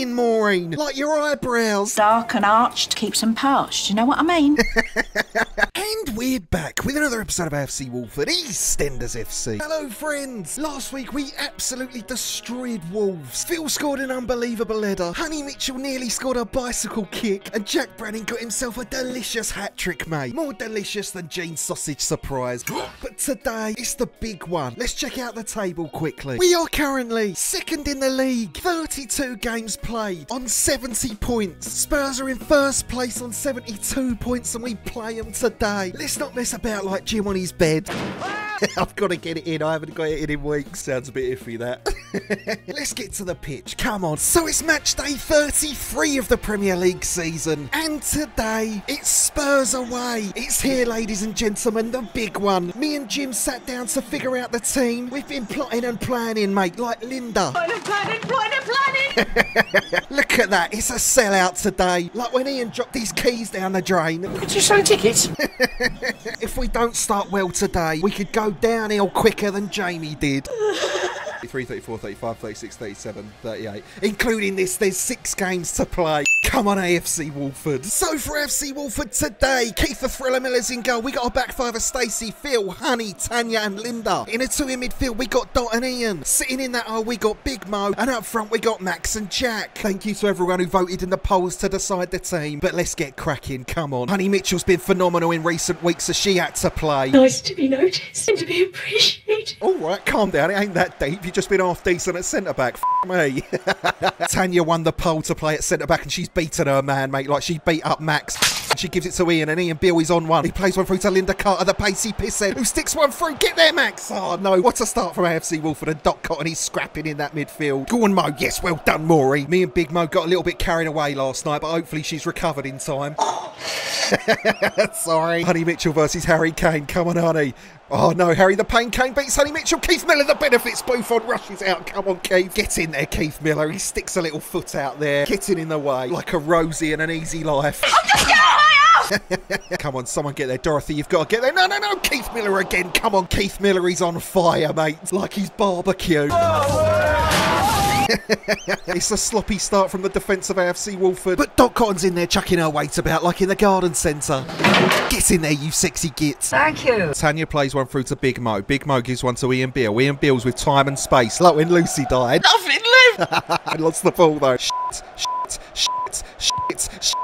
stunning, Maureen. Like your eyebrows. Dark and arched keeps them parched. You know what I mean? And we're back with another episode of AFC Walford EastEnders FC. Hello, friends. Last week we absolutely destroyed Wolves. Phil scored an unbelievable header. Honey Mitchell nearly scored a bicycle kick, and Jack Branning got himself a delicious hat trick, mate. More delicious than Jean's sausage surprise. but today it's the big one. Let's check out the table quickly. We are currently second in the league, 32 games played on 70 points. Spurs are in first place on 72 points, and we play them today. Let's not mess about like Jim on his bed. I've got to get it in. I haven't got it in in weeks. Sounds a bit iffy, that. Let's get to the pitch. Come on. So it's match day 33 of the Premier League season. And today, it's Spurs away. It's here, ladies and gentlemen, the big one. Me and Jim sat down to figure out the team. We've been plotting and planning, mate, like Linda. planning, planning, planning, planning. Look at that. It's a sellout today. Like when Ian dropped his keys down the drain. Could you sell tickets? We don't start well today, we could go downhill quicker than Jamie did. 33, 34, 35, 36, 37, 38. Including this, there's six games to play. Come on, AFC Walford. So for AFC Walford today, Keith the Thriller Miller's in goal. We got a back five of Stacey, Phil, Honey, Tanya, and Linda. In a two in midfield, we got Dot and Ian. Sitting in that hole, we got Big Mo. And up front, we got Max and Jack. Thank you to everyone who voted in the polls to decide the team. But let's get cracking. Come on. Honey Mitchell's been phenomenal in recent weeks, so she had to play. nice to be noticed and to be appreciated. All right, calm down. It ain't that deep. You've just been half decent at centre back. F- me. Tanya won the poll to play at centre back, and she's beaten her man, mate. Like she beat up Max. She gives it to Ian, and Ian Beale is on one. He plays one through to Linda Carter, the pacey pisshead, who sticks one through. Get there, Max. Oh no, what a start from AFC Walford and Dot Cotton. He's scrapping in that midfield. Go on, Mo. Yes, well done, Maury. Me and Big Mo got a little bit carried away last night, but hopefully she's recovered in time. Sorry. Honey Mitchell versus Harry Kane. Come on, Honey. Oh no, Harry the Pain Kane beats Honey Mitchell. Keith Miller, the benefits Buffon rushes out. Come on, Keith. Get in there, Keith Miller. He sticks a little foot out there, getting in the way like a Rosie in an easy life. I'm just getting Come on, someone get there. Dorothy, you've got to get there. No, no, no. Keith Miller again. Come on, Keith Miller. He's on fire, mate. Like he's barbecue. Oh, it's a sloppy start from the defence of AFC Walford. But Dot Cotton's in there chucking her weight about like in the garden centre. Get in there, you sexy gits. Thank you. Tanya plays one through to Big Mo. Big Mo gives one to Ian Beale. Ian Beale's with time and space. Like when Lucy died. Nothing left. I lost the ball though. Shit, shit, shit, shit, shit.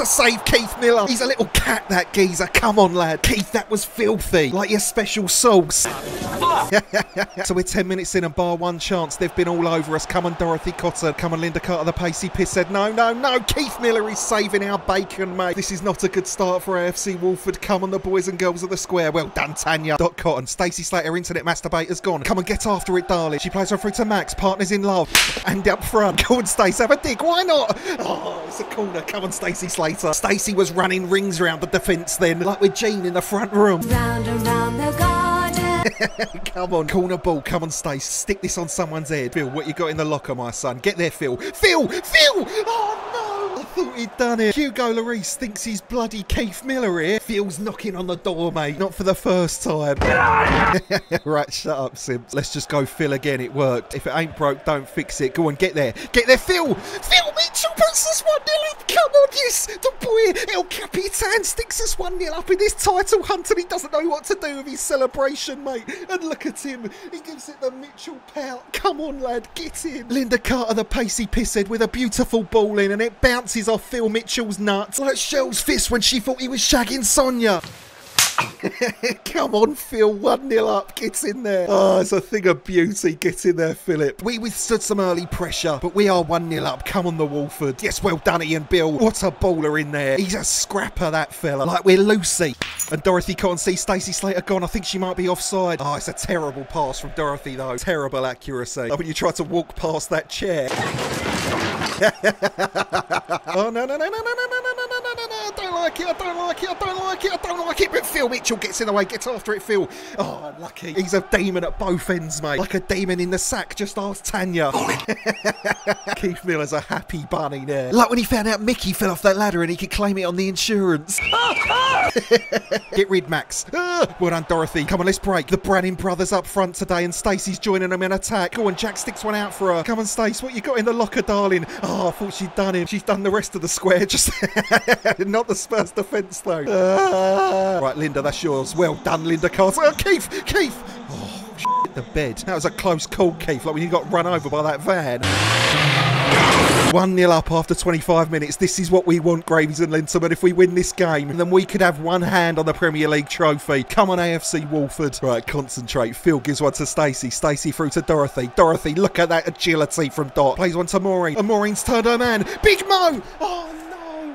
A save, Keith Miller. He's a little cat, that geezer. Come on, lad. Keith, that was filthy. Like your special sauce. so we're 10 minutes in and bar one chance. They've been all over us. Come on, Dorothy Cotton. Come on, Linda Carter. The pacey piss said, no, no, no. Keith Miller is saving our bacon, mate. This is not a good start for AFC Walford. Come on, the boys and girls of the square. Well done, Tanya. Dot Cotton. Stacey Slater, internet masturbator's gone. Come on, get after it, darling. She plays her through to Max. Partners in love. And up front. Go on, Stacey. Have a dig. Why not? Oh, it's a corner. Come on, Stacey Slater. Stacey was running rings around the defence then, like with Jean in the front room. Round and round the garden. Come on, corner ball. Come on, Stace. Stick this on someone's head. Phil, what you got in the locker, my son? Get there, Phil. Phil! Phil! Oh, no! Thought done it. Hugo Lloris thinks he's bloody Keith Miller here. Phil's knocking on the door, mate. Not for the first time. right, shut up, Sims. Let's just go Phil again. It worked. If it ain't broke, don't fix it. Go on, get there. Get there, Phil! Phil Mitchell puts us 1 0 up. Come on, yes! The boy El Capitan sticks us 1 0 up in this title hunt and he doesn't know what to do with his celebration, mate. And look at him. He gives it the Mitchell pout. Come on, lad, get in. Linda Carter, the pacey pisshead, with a beautiful ball in and it bounces off Phil Mitchell's nuts like Shell's fist when she thought he was shagging Sonia. Come on, Phil. 1 0 up. Get in there. Oh, it's a thing of beauty. Get in there, Philip. We withstood some early pressure, but we are 1 0 up. Come on, the Walford. Yes, well done, Ian Beale. What a baller in there. He's a scrapper, that fella. Like we're Lucy. And Dorothy can't see Stacey Slater gone. I think she might be offside. Oh, it's a terrible pass from Dorothy, though. Terrible accuracy. Like when you try to walk past that chair. oh, no, no, no, no, no, no, no, like it, I don't like it, I don't like it, I don't like it. But Phil Mitchell gets in the way, gets after it, Phil. Oh, lucky. He's a demon at both ends, mate. Like a demon in the sack, just ask Tanya. Keith Miller's a happy bunny now. Like when he found out Mickey fell off that ladder and he could claim it on the insurance. Get rid, Max. Ah, well done, Dorothy. Come on, let's break. The Branning brothers up front today, and Stacey's joining them in attack. Go on, Jack sticks one out for her. Come on, Stace, what you got in the locker, darling? Oh, I thought she'd done him. She's done the rest of the square, just not the Spurs defence, though. Ah. Right, Linda, that's yours. Well done, Linda Carter. Oh, Keith, Keith. Oh, shit, the bed. That was a close call, Keith, like when you got run over by that van. 1 0 up after 25 minutes. This is what we want, Gravies and Linton. If we win this game, then we could have one hand on the Premier League trophy. Come on, AFC Walford. Right, concentrate. Phil gives one to Stacey. Stacey through to Dorothy. Dorothy, look at that agility from Dot. Plays one to Maureen. And Maureen's turned her man. Big Mo! Oh, no!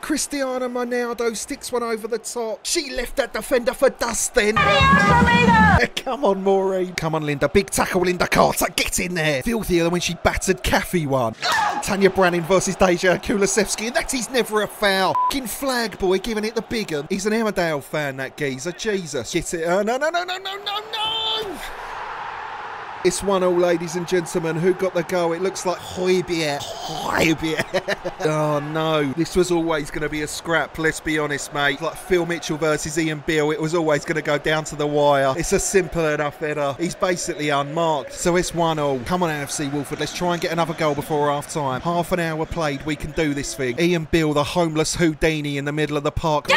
Cristiano Ronaldo sticks one over the top. She left that defender for Dustin. Eh, come on, Maureen. Come on, Linda. Big tackle, Linda Carter. Get in there. Filthier than when she battered Kathy one. Tanya Branning versus Dejan Kulusevski. And that is never a foul. Fucking flag boy giving it the big un. He's an Emmerdale fan, that geezer. Jesus. Get it. Oh, no, no, no, no, no, no, no. It's one all, ladies and gentlemen. Who got the goal? It looks like Højbjerg. Højbjerg. oh, no. This was always going to be a scrap, let's be honest, mate. Like Phil Mitchell versus Ian Beale, it was always going to go down to the wire. It's a simple enough header. He's basically unmarked. So it's one all. Come on, AFC Walford. Let's try and get another goal before half time. Half an hour played. We can do this thing. Ian Beale, the homeless Houdini in the middle of the park.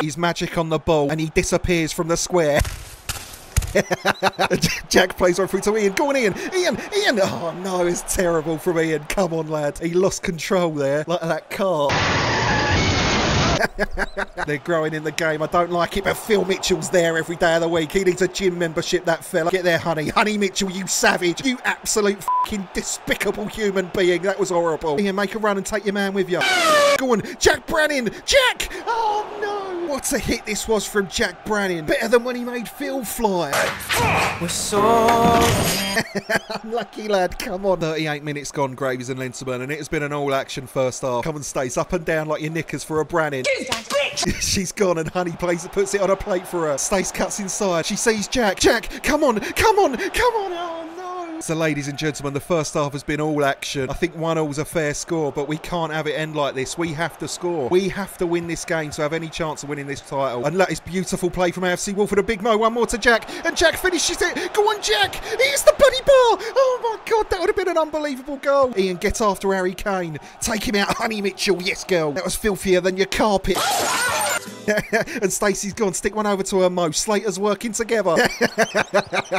He's magic on the ball and he disappears from the square. Jack plays right through to Ian. Go on, Ian. Ian, Ian. Oh, no, it's terrible from Ian. Come on, lad. He lost control there, like that car. They're growing in the game. I don't like it, but Phil Mitchell's there every day of the week. He needs a gym membership, that fella. Get there, honey. Honey Mitchell, you savage. You absolute fucking despicable human being. That was horrible. Ian, make a run and take your man with you. Go on, Jack Branning. Jack! Oh, no. What a hit this was from Jack Branning. Better than when he made Phil fly. We're so. Unlucky lad, come on. 38 minutes gone, Graves and Linseman, and it has been an all action first half. Come on, Stace, up and down like your knickers for a Branning. She's gone and Honey plays puts it on a plate for her. Stace cuts inside. She sees Jack. Jack, come on, come on, come on. Oh no. So, ladies and gentlemen, the first half has been all action. I think one all's a fair score, but we can't have it end like this. We have to score. We have to win this game to have any chance of winning this title. And that is beautiful play from AFC Walford. A big mo. One more to Jack. And Jack finishes it. Go on, Jack. Here's the buddy ball! Oh my God, that would have been an unbelievable goal. Ian, get after Harry Kane. Take him out, Honey Mitchell. Yes, girl. That was filthier than your carpet. and Stacey's gone. Stick one over to her Mo. Slater's working together.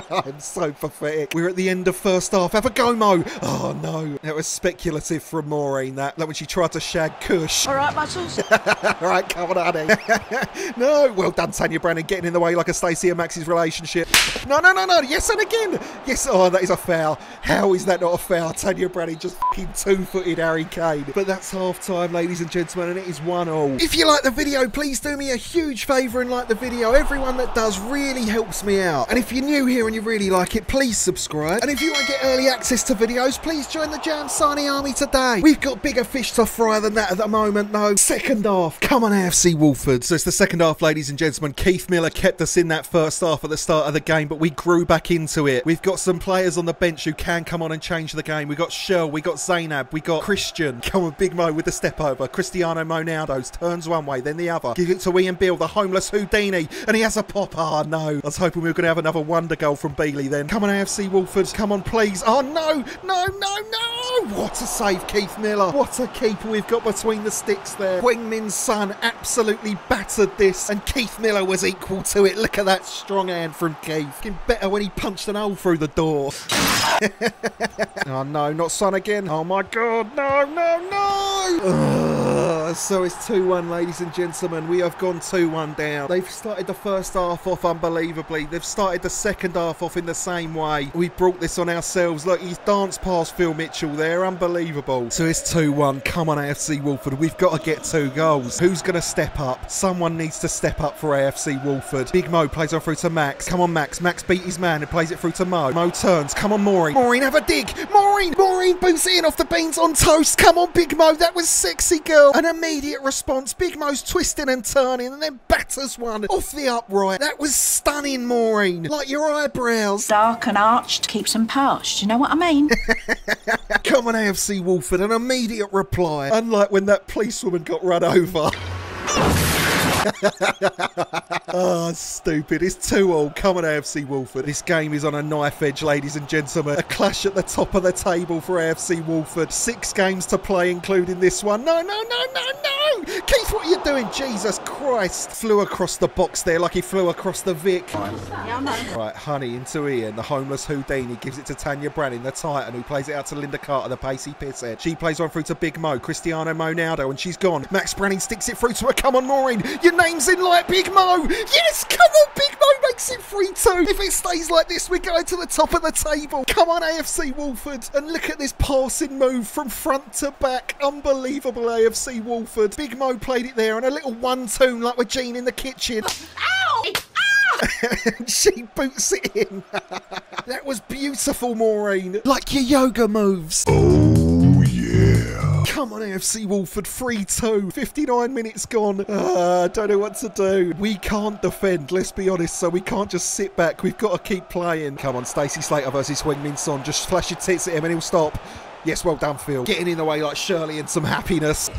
I'm so pathetic. We're at the end of first half. Have a go, Mo. Oh no. That was speculative from Maureen, that. Like when she tried to shag Kush. All right, muscles. All right, come on, honey. no, well done, Tanya Branning, getting in the way like a Stacey and Max's relationship. No, no, no, no. Yes, and again. Yes, oh, that is a foul. How is that not a foul? Tanya Branning just fucking two-footed Harry Kane. But that's half time, ladies and gentlemen, and it is one all. If you like the video, please do me a huge favour and like the video. Everyone that does really helps me out. And if you're new here and you really like it, please subscribe. And if you want to get early access to videos, please join the Jam Sarnie army today. We've got bigger fish to fry than that at the moment, though. Second half. Come on, AFC Walford. So it's the second half, ladies and gentlemen. Keith Miller kept us in that first half at the start of the game, but we grew back into it. We've got some players on the bench who can come on and change the game. We got Shell, we got Zainab, we got Christian. Come on, Big Mo with the step over. Cristiano Ronaldo's turns one way, then the other. Give it to Ian Beale, the homeless Houdini, and he has a pop. Ah, oh, no. I was hoping we were going to have another wonder goal from Bealey then. Come on, AFC Walford. Come on, please. Oh, no, no, no, no. What a save, Keith Miller. What a keeper we've got between the sticks there. Weng Min's son absolutely battered this, and Keith Miller was equal to it. Look at that strong hand from Keith. Getting better when he punched an hole through the door. oh, no, not son again. Oh, my God. No, no, no. Ugh. So it's 2-1, ladies and gentlemen. We have gone 2-1 down. They've started the first half off unbelievably. They've started the second half off in the same way. We brought this on ourselves. Look, he's danced past Phil Mitchell there. Unbelievable. So it's 2-1. Come on, AFC Walford. We've got to get two goals. Who's going to step up? Someone needs to step up for AFC Walford. Big Mo plays on through to Max. Come on, Max. Max beat his man and plays it through to Mo. Mo turns. Come on, Maureen. Maureen, have a dig. Maureen. Maureen boots it in off the beans on toast. Come on, Big Mo. That was sexy, girl. An immediate response. Big Mo's twisting and turning and then batters one off the upright. That was stunning, Maureen. Like your eyebrows. Dark and arched keeps them parched. You know what I mean? Come on, AFC Walford. An immediate reply. Unlike when that policewoman got run over. Oh, stupid. It's too old. Come on, AFC Walford. This game is on a knife edge, ladies and gentlemen. A clash at the top of the table for AFC Walford. Six games to play, including this one. No, no, no, no, no! Keith, what are you doing? Jesus Christ. Flew across the box there like he flew across the Vic. Right, Honey into Ian, the homeless Houdini, gives it to Tanya Branning, the Titan, who plays it out to Linda Carter, the pacey pisshead. She plays one through to Big Mo, Cristiano Monaldo, and she's gone. Max Branning sticks it through to her. Come on, Maureen. Your name's in light, Big Mo. Yes, come on, Big Mo makes it 3 2. If it stays like this, we're going to the top of the table. Come on, AFC Walford. And look at this passing move from front to back. Unbelievable, AFC Walford. Big Mo played it there, and a little one tune like with Jean in the kitchen. Ow! and ah! she boots it in. that was beautiful, Maureen. Like your yoga moves. Oh, yeah. Come on, AFC Walford, 3 2. 59 minutes gone. Uh, don't know what to do. We can't defend, let's be honest, so we can't just sit back. We've got to keep playing. Come on, Stacey Slater versus Wing Min Son. Just flash your tits at him and he'll stop. Yes, well done, Phil. Getting in the way like Shirley and some happiness.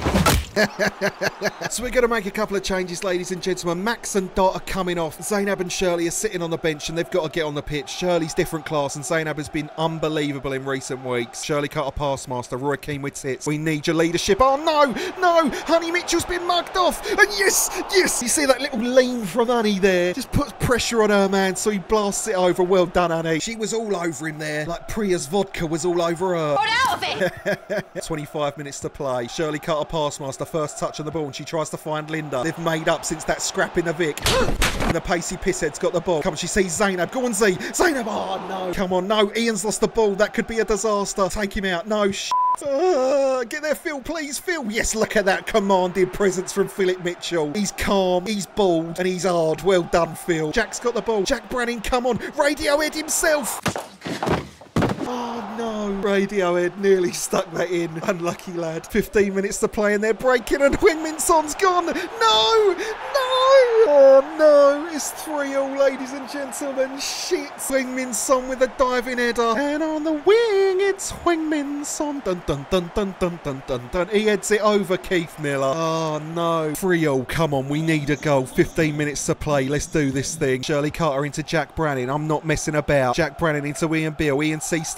so we're going to make a couple of changes, ladies and gentlemen. Max and Dot are coming off. Zainab and Shirley are sitting on the bench and they've got to get on the pitch. Shirley's different class and Zainab has been unbelievable in recent weeks. Shirley Carter pass master, Roy Keane with tits. We need your leadership. Oh no, no, Honey Mitchell's been mugged off. And yes, yes, you see that little lean from Honey there. Just puts pressure on her man so he blasts it over. Well done, Honey. She was all over him there. Like Priya's vodka was all over her. Get out of it! 25 minutes to play. Shirley Carter pass master, first touch on the ball, and she tries to find Linda. They've made up since that scrap in the Vic. and the pacey pisshead's got the ball. Come on, she sees Zainab. Go on, Z. Zainab. Oh, no. Come on, no. Ian's lost the ball. That could be a disaster. Take him out. No. Uh, get there, Phil, please, Phil. Yes, look at that commanding presence from Philip Mitchell. He's calm, he's bold, and he's hard. Well done, Phil. Jack's got the ball. Jack Branning, come on. Radiohead himself. Oh no, Radiohead nearly stuck that in. Unlucky lad. 15 minutes to play and they're breaking and Wingmin Son's gone. No, no. Oh no, it's 3 all, ladies and gentlemen. Shit. Wingmin Son with a diving header. And on the wing, it's Wingmin Son. Dun dun dun dun dun dun dun dun. He heads it over, Keith Miller. Oh no. 3 all, come on, we need a goal. 15 minutes to play. Let's do this thing. Shirley Carter into Jack Branning. I'm not messing about. Jack Branning into Ian Beale. Ian sees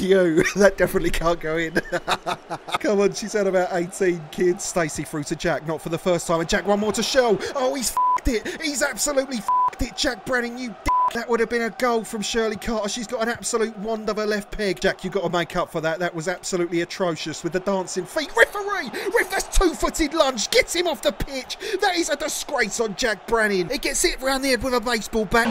you. That definitely can't go in. Come on, she's had about 18 kids. Stacey through to Jack, not for the first time. And Jack, one more to Shell. Oh, he's f***ed it. He's absolutely f***ed it. Jack Branning, you that would have been a goal from Shirley Carter. She's got an absolute wand of a left peg. Jack, you've got to make up for that. That was absolutely atrocious with the dancing feet. Referee! Ref, that's two-footed lunge. Get him off the pitch. That is a disgrace on Jack Branning. He gets hit round the head with a baseball bat.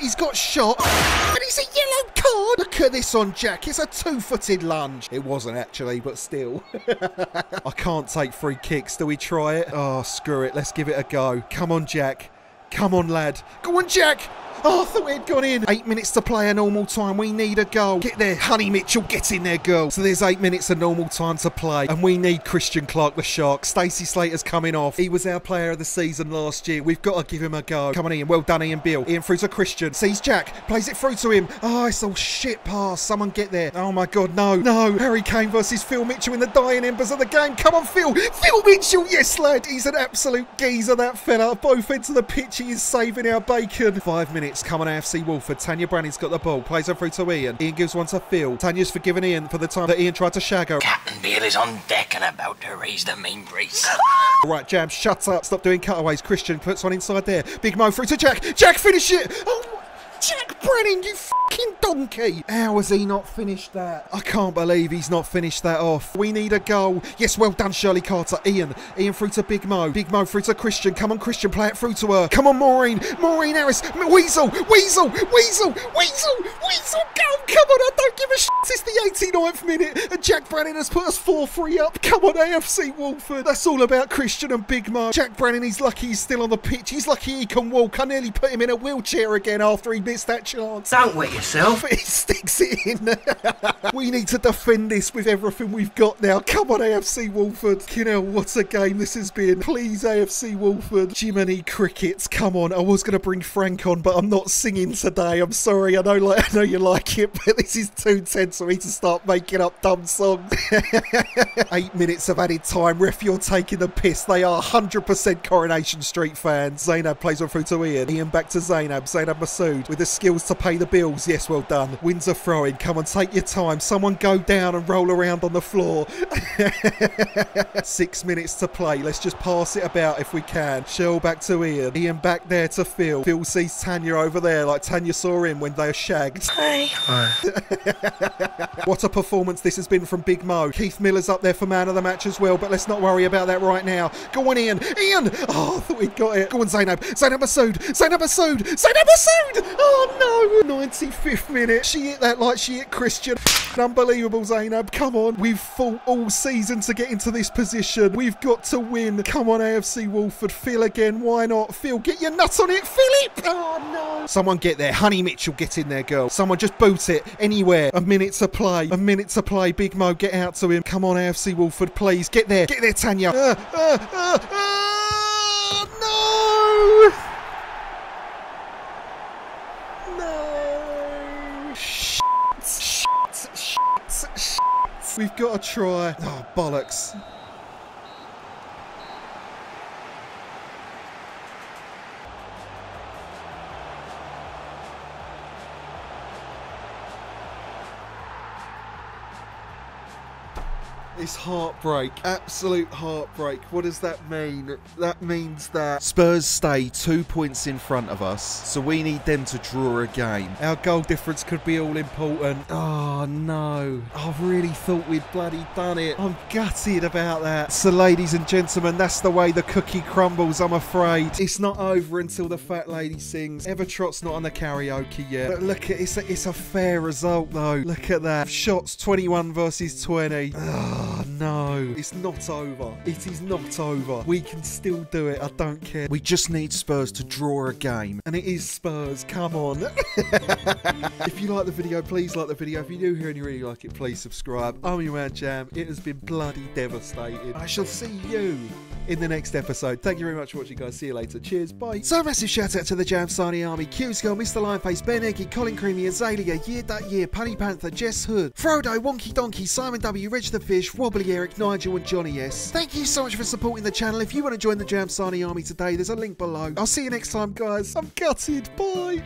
He's got shot. And it's a yellow card. Look at this on Jack. It's a two-footed lunge. It wasn't actually, but still. I can't take free kicks. Do we try it? Oh, screw it. Let's give it a go. Come on, Jack. Come on, lad. Go on, Jack. Oh, I thought we'd gone in. Eight minutes to play a normal time. We need a goal. Get there. Honey Mitchell, get in there, girl. So there's eight minutes of normal time to play. And we need Christian Clarke, the Shark. Stacey Slater's coming off. He was our player of the season last year. We've got to give him a go. Come on, Ian. Well done, Ian Beale. Ian through to Christian. Sees Jack. Plays it through to him. Oh, it's all shit pass. Someone get there. Oh, my God, no. No. Harry Kane versus Phil Mitchell in the dying embers of the game. Come on, Phil. Phil Mitchell. Yes, lad. He's an absolute geezer, that fella. Both of the pitch. He is saving our bacon. Five minutes. Come on, AFC Walford. Tanya Branning's got the ball. Plays her through to Ian. Ian gives one to Phil. Tanya's forgiven Ian for the time that Ian tried to shag her. Captain Beale is on deck and about to raise the main brace. Right, Jam, shut up. Stop doing cutaways. Christian puts one inside there. Big Mo through to Jack. Jack, finish it. Oh, Jack Branning, you fucking donkey! How has he not finished that? I can't believe he's not finished that off. We need a goal. Yes, well done, Shirley Carter. Ian. Ian through to Big Mo. Big Mo through to Christian. Come on, Christian, play it through to her. Come on, Maureen. Maureen Harris. Weasel. Weasel. Weasel. Weasel. Weasel. Go. Come on, I don't give a shit. It's the 89th minute, and Jack Branning has put us 4 3 up. Come on, AFC Walford. That's all about Christian and Big Mo. Jack Branning, he's lucky he's still on the pitch. He's lucky he can walk. I nearly put him in a wheelchair again after he missed that chance. Don't wet yourself. He sticks it in. we need to defend this with everything we've got now. Come on, AFC Walford. You know, what a game this has been. Please, AFC Walford. Jiminy Crickets, come on. I was going to bring Frank on, but I'm not singing today. I'm sorry. I know, like, I know you like it, but this is too tense for me to start making up dumb songs. Eight minutes of added time. Ref, you're taking the piss. They are 100% Coronation Street fans. Zainab plays on through to Ian. Ian back to Zainab. Zainab Masood with the skills to pay the bills. Yes, well done. Windsor throwing. Come on, take your time. Someone go down and roll around on the floor. Six minutes to play. Let's just pass it about if we can. Shell back to Ian. Ian back there to Phil. Phil sees Tanya over there like Tanya saw him when they were shagged. What a performance this has been from Big Mo. Keith Miller's up there for man of the match as well, but let's not worry about that right now. Go on, Ian. Ian! Oh, I thought we'd got it. Go on, Zainab. Zainab Masood. Zainab Masood. Zainab Masood! Oh, no. 95th minute. She hit that like she hit Christian. Unbelievable, Zainab. Come on. We've fought all season to get into this position. We've got to win. Come on, AFC Walford. Phil again. Why not? Phil, get your nuts on it. Philip! Oh, no. Someone get there. Honey Mitchell, get in there, girl. Someone just boot it anywhere. A minute to play. A minute to play. Big Mo, get out to him. Come on, AFC Walford, please. Get there. Get there, Tanya. Uh, uh, uh, uh, no! No! Shit! Shit! Shit! Shit! We've got to try. Oh, bollocks. It's heartbreak. Absolute heartbreak. What does that mean? That means that Spurs stay two points in front of us, so we need them to draw a game. Our goal difference could be all important. Oh no. I really thought we'd bloody done it. I'm gutted about that. So, ladies and gentlemen, that's the way the cookie crumbles, I'm afraid. It's not over until the fat lady sings. Evertrot's not on the karaoke yet. But look at it's a, it's a fair result though. Look at that. Shots 21 versus 20. Ah. Oh no, it's not over. It is not over. We can still do it. I don't care. We just need Spurs to draw a game. And it is Spurs. Come on. if you like the video, please like the video. If you do hear and you really like it, please subscribe. I'm your man Jam. It has been bloody devastating. I shall see you in the next episode. Thank you very much for watching, guys. See you later. Cheers. Bye. So, massive shout out to the Jam Sarnie Army, Q Skull, Mr. Lionface, Ben Eggy, Colin Creamy, Azalea, Year That Year, Punny Panther, Jess Hood, Frodo, Wonky Donkey, Simon W, Reg the Fish, Wobbly Eric, Nigel, and Johnny S. Thank you so much for supporting the channel. If you want to join the Jam Sarnie Army today, there's a link below. I'll see you next time, guys. I'm gutted. Bye.